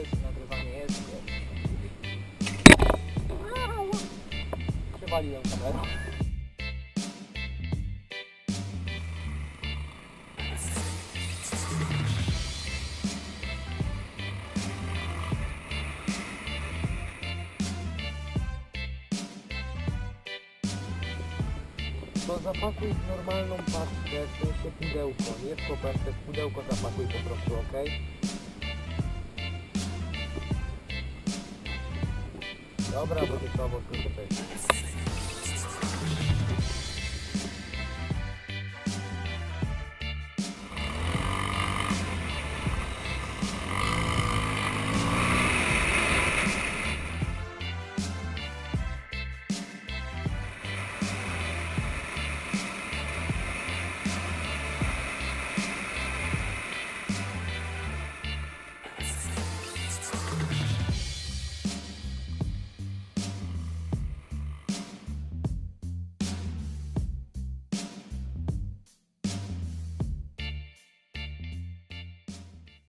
jest, nagrywanie jest, jest. Przewaliłem kamerę. To zapakuj w normalną paczkę, w sensie pudełko, nie w kopertę, pudełko zapakuj po prostu, ok? Dobra, bo to było